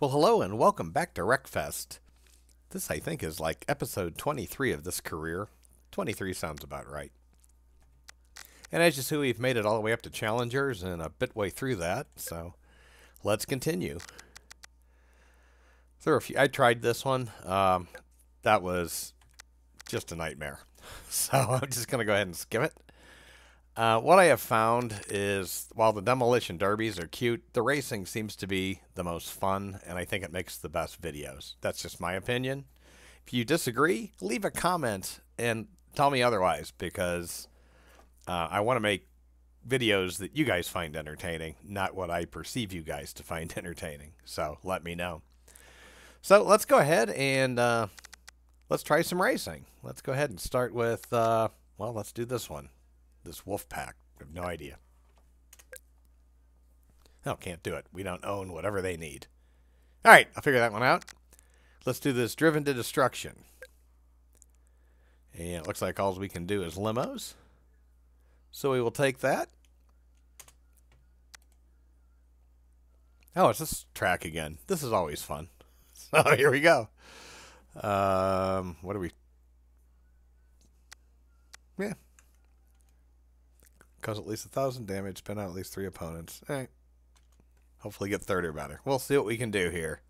Well, hello and welcome back to Wreckfest. This, I think, is like episode 23 of this career. 23 sounds about right. And as you see, we've made it all the way up to Challengers and a bit way through that, so let's continue. There a few, I tried this one. Um, that was just a nightmare. So I'm just going to go ahead and skip it. Uh, what I have found is while the demolition derbies are cute, the racing seems to be the most fun, and I think it makes the best videos. That's just my opinion. If you disagree, leave a comment and tell me otherwise because uh, I want to make videos that you guys find entertaining, not what I perceive you guys to find entertaining. So let me know. So let's go ahead and uh, let's try some racing. Let's go ahead and start with, uh, well, let's do this one this wolf pack. I have no idea. No, can't do it. We don't own whatever they need. All right, I'll figure that one out. Let's do this driven to destruction. And it looks like all we can do is limos. So we will take that. Oh, it's this track again. This is always fun. So here we go. Um, what are we? Yeah, Cause at least a thousand damage, spin out at least three opponents. All right. Hopefully get third or better. We'll see what we can do here.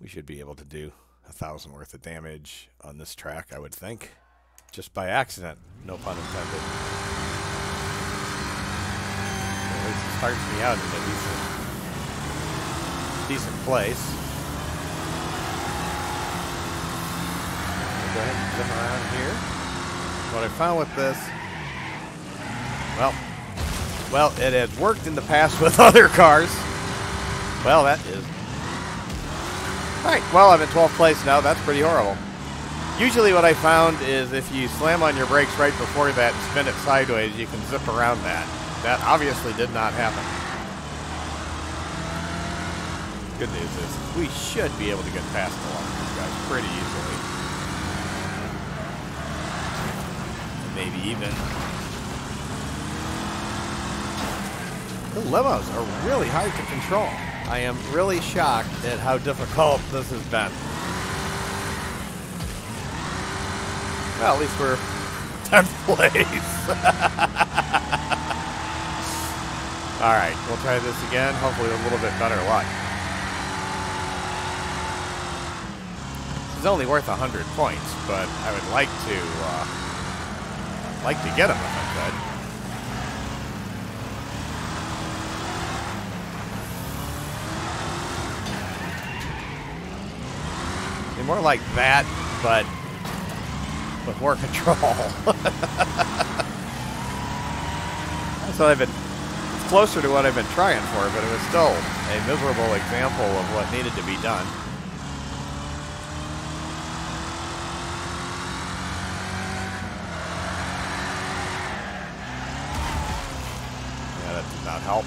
We should be able to do a thousand worth of damage on this track, I would think. Just by accident. No pun intended. At least it starts me out in a decent, decent place. Go ahead and around here. What I found with this, well, well, it has worked in the past with other cars. Well, that is. All right, well, I'm in 12th place now. That's pretty horrible. Usually what I found is if you slam on your brakes right before that and spin it sideways, you can zip around that. That obviously did not happen. Good news is we should be able to get past a lot of these guys pretty easily. Maybe even. The limos are really hard to control. I am really shocked at how difficult this has been. Well, at least we're 10th place. All right, we'll try this again, hopefully a little bit better luck. It's only worth 100 points, but I would like to uh, like to get him if I could. More like that, but with more control. What I've been closer to what I've been trying for, but it was still a miserable example of what needed to be done. Help.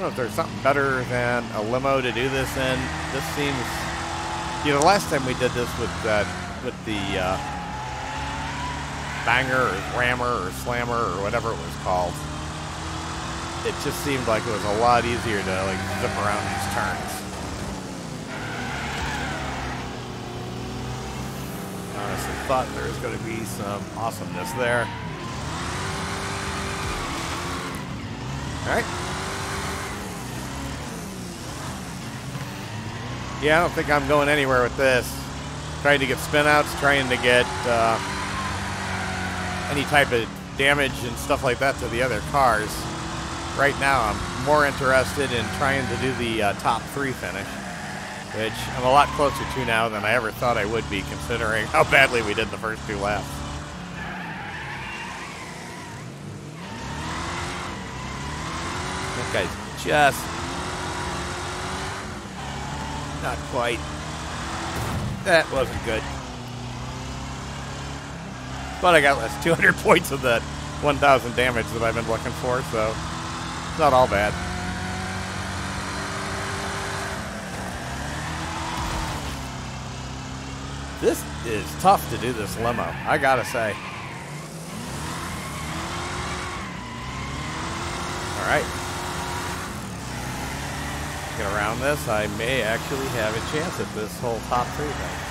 I don't know if there's something better than a limo to do this in. This seems, you know, the last time we did this with that, with the uh, banger or rammer or slammer or whatever it was called, it just seemed like it was a lot easier to like zip around these turns. Honestly thought there was going to be some awesomeness there. All right. Yeah, I don't think I'm going anywhere with this. Trying to get spinouts, trying to get uh, any type of damage and stuff like that to the other cars. Right now, I'm more interested in trying to do the uh, top three finish which I'm a lot closer to now than I ever thought I would be, considering how badly we did the first two laps. That guy's just not quite. That wasn't good. But I got less 200 points of that 1,000 damage that I've been looking for, so it's not all bad. This is tough to do this limo, I gotta say. Alright. Get around this, I may actually have a chance at this whole top three thing.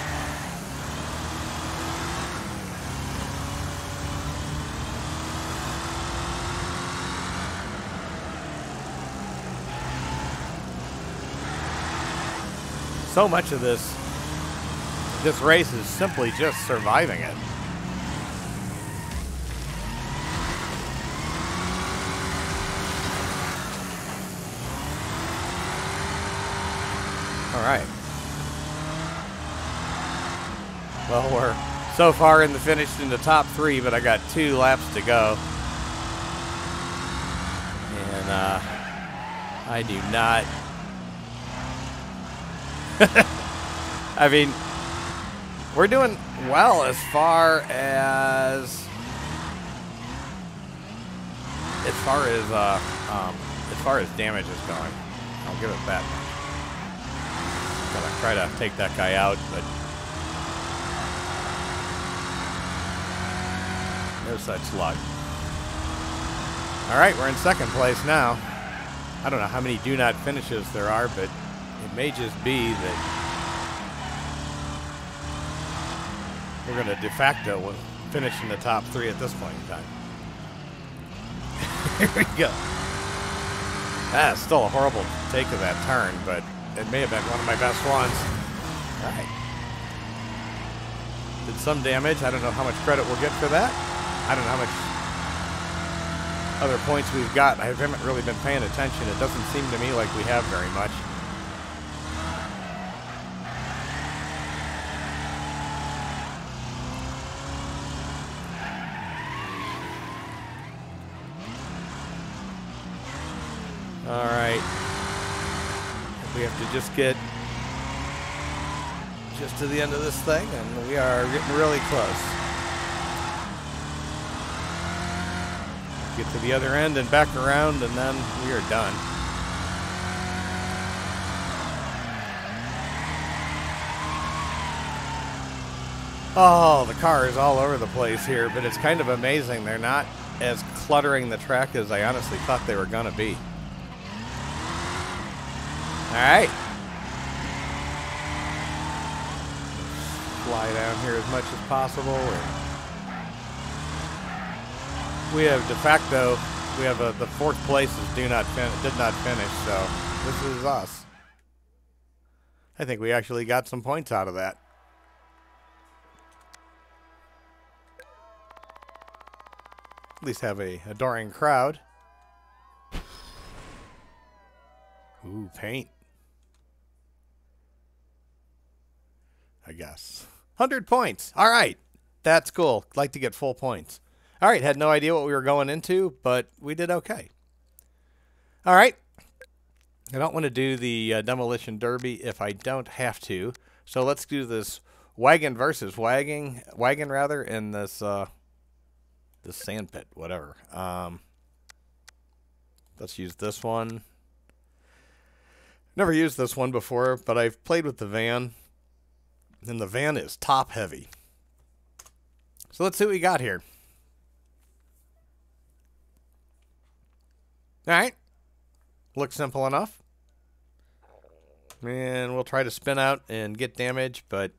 So much of this this race is simply just surviving it. All right. Well, we're so far in the finish in the top three, but I got two laps to go. And uh, I do not. I mean, we're doing well as far as as far as uh, um, as far as damage is going. I'll give it that. Gonna try to take that guy out, but no such luck. All right, we're in second place now. I don't know how many do not finishes there are, but it may just be that we're going to de facto finish in the top three at this point in time. Here we go. That's still a horrible take of that turn, but it may have been one of my best ones. All right. Did some damage. I don't know how much credit we'll get for that. I don't know how much other points we've got. I haven't really been paying attention. It doesn't seem to me like we have very much. All right. We have to just get just to the end of this thing, and we are getting really close. Get to the other end and back around, and then we are done. Oh, the car is all over the place here, but it's kind of amazing. They're not as cluttering the track as I honestly thought they were going to be. All right. Fly down here as much as possible. We have de facto, we have a, the fourth place is do not fin did not finish, so this is us. I think we actually got some points out of that. At least have a adoring crowd. Ooh, paint. I guess. 100 points. All right. That's cool. Like to get full points. All right. Had no idea what we were going into, but we did okay. All right. I don't want to do the uh, demolition derby if I don't have to. So let's do this wagon versus wagon, wagon rather, in this uh, this sand pit, whatever. Um, let's use this one. Never used this one before, but I've played with the van and the van is top heavy. So let's see what we got here. All right. Looks simple enough. And we'll try to spin out and get damage, but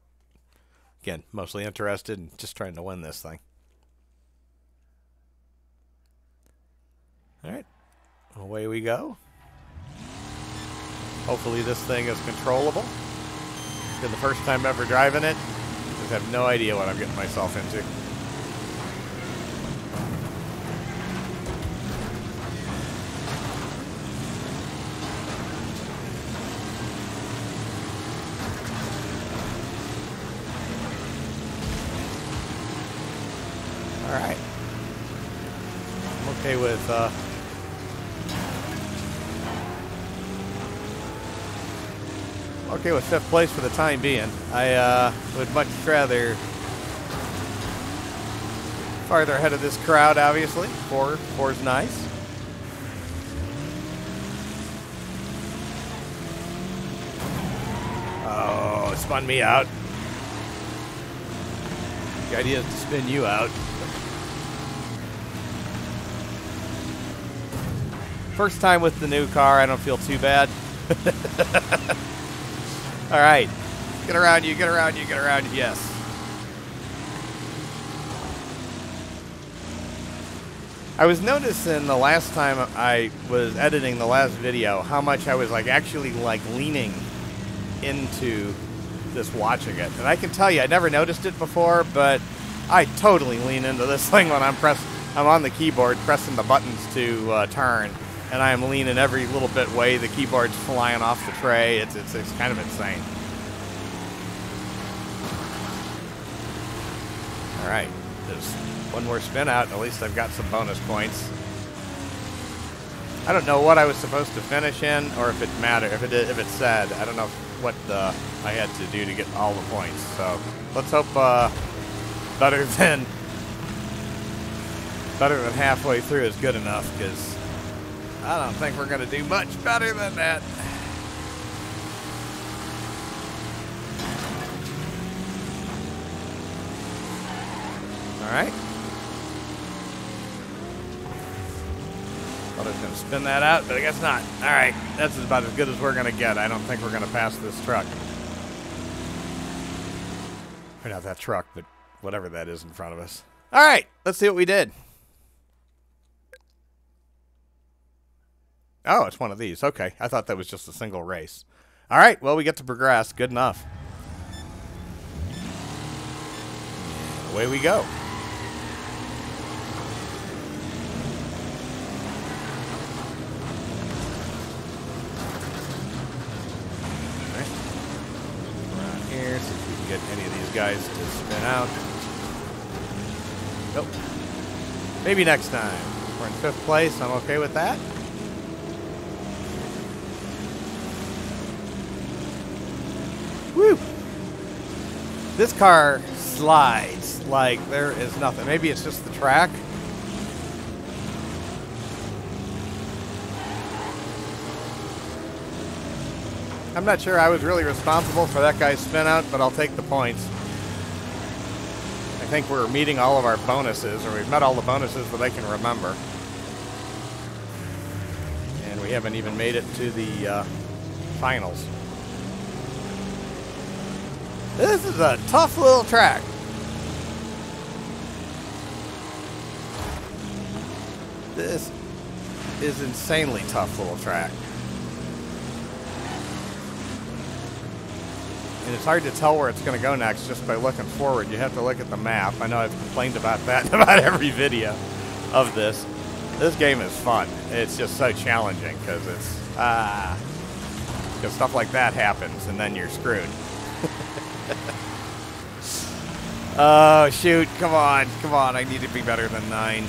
again, mostly interested in just trying to win this thing. All right. Away we go. Hopefully this thing is controllable the first time ever driving it. Just have no idea what I'm getting myself into. All right. I'm okay with uh, okay with fifth place for the time being. I uh, would much rather farther ahead of this crowd, obviously. Four, four's nice. Oh, spun me out. The idea is to spin you out. First time with the new car, I don't feel too bad. All right. Get around you, get around you, get around you. Yes. I was noticing the last time I was editing the last video how much I was like actually like leaning into this watching it. And I can tell you I never noticed it before, but I totally lean into this thing when I'm press I'm on the keyboard pressing the buttons to uh, turn and I am leaning every little bit way. The keyboard's flying off the tray. It's, it's, it's kind of insane. All right, there's one more spin out, at least I've got some bonus points. I don't know what I was supposed to finish in, or if it mattered, if it if it said. I don't know what uh, I had to do to get all the points. So let's hope uh, better than better than halfway through is good enough, because I don't think we're going to do much better than that. All right. Thought I was going to spin that out, but I guess not. All right. That's about as good as we're going to get. I don't think we're going to pass this truck. Or not that truck, but whatever that is in front of us. All right. Let's see what we did. Oh, it's one of these. Okay. I thought that was just a single race. All right. Well, we get to progress. Good enough. Away we go. get any of these guys to spin out. Nope. Maybe next time. We're in fifth place. I'm okay with that. This car slides like there is nothing. Maybe it's just the track. I'm not sure I was really responsible for that guy's spin out, but I'll take the points. I think we're meeting all of our bonuses, or we've met all the bonuses that I can remember. And we haven't even made it to the uh, finals. This is a tough little track. This is insanely tough little track. And it's hard to tell where it's going to go next just by looking forward. You have to look at the map. I know I've complained about that about every video of this. This game is fun. It's just so challenging because it's ah, because stuff like that happens and then you're screwed. oh shoot! Come on, come on! I need to be better than nine.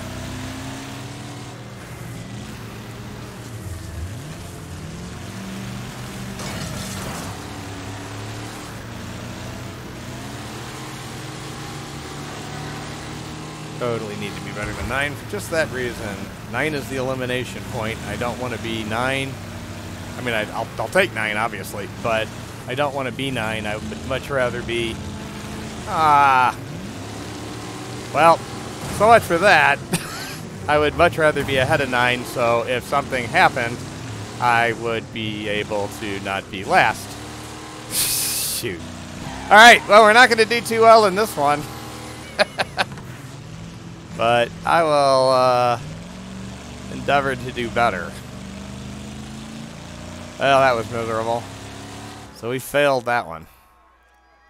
Totally need to be better than 9 for just that reason. 9 is the elimination point. I don't want to be 9. I mean, I, will I'll take 9, obviously, but I don't want to be 9. I would much rather be... Ah... Well, so much for that. I would much rather be ahead of 9, so if something happened, I would be able to not be last. Shoot. Alright, well, we're not going to do too well in this one. But I will uh, endeavor to do better. Well, that was miserable. So we failed that one.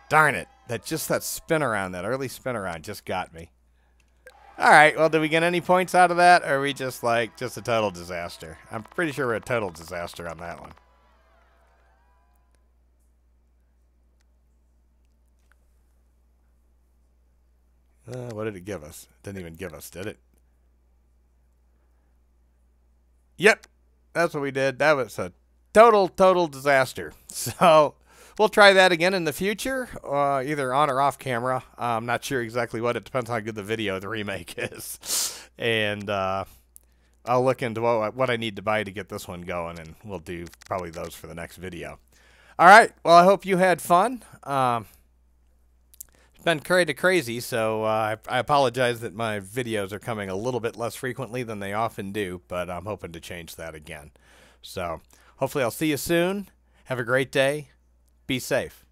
Darn it. That just that spin around, that early spin around just got me. All right, well, did we get any points out of that? Or are we just like, just a total disaster? I'm pretty sure we're a total disaster on that one. Uh, what did it give us? It didn't even give us, did it? Yep, that's what we did. That was a total, total disaster. So we'll try that again in the future, uh, either on or off camera. I'm not sure exactly what. It depends on how good the video the remake is, and uh, I'll look into what, what I need to buy to get this one going, and we'll do probably those for the next video. All right. Well, I hope you had fun. Um, it's been kind of crazy, so uh, I, I apologize that my videos are coming a little bit less frequently than they often do, but I'm hoping to change that again. So. Hopefully, I'll see you soon. Have a great day. Be safe.